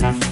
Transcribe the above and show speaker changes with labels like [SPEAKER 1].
[SPEAKER 1] Bye.